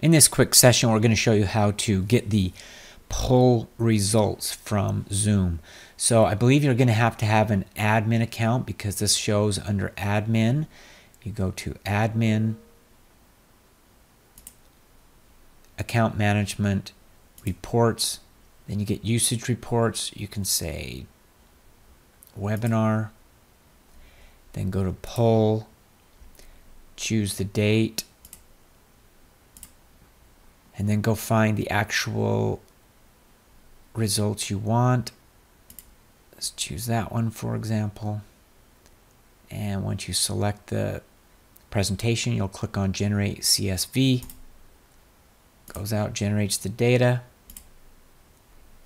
In this quick session, we're going to show you how to get the poll results from Zoom. So I believe you're going to have to have an admin account because this shows under admin. You go to admin, account management, reports, then you get usage reports. You can say webinar, then go to poll, choose the date, and then go find the actual results you want. Let's choose that one for example. And once you select the presentation, you'll click on Generate CSV. Goes out, generates the data.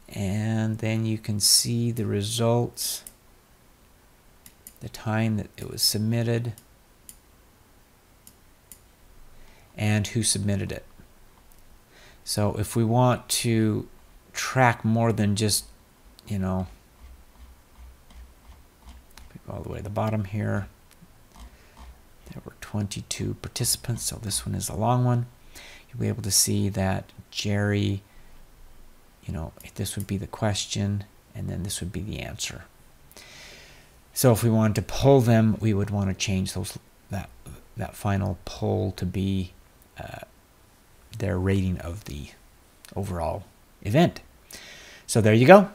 And then you can see the results, the time that it was submitted, and who submitted it. So if we want to track more than just, you know, all the way to the bottom here, there were 22 participants, so this one is a long one. You'll be able to see that Jerry, you know, this would be the question, and then this would be the answer. So if we wanted to poll them, we would want to change those that that final pull to be uh, their rating of the overall event. So there you go.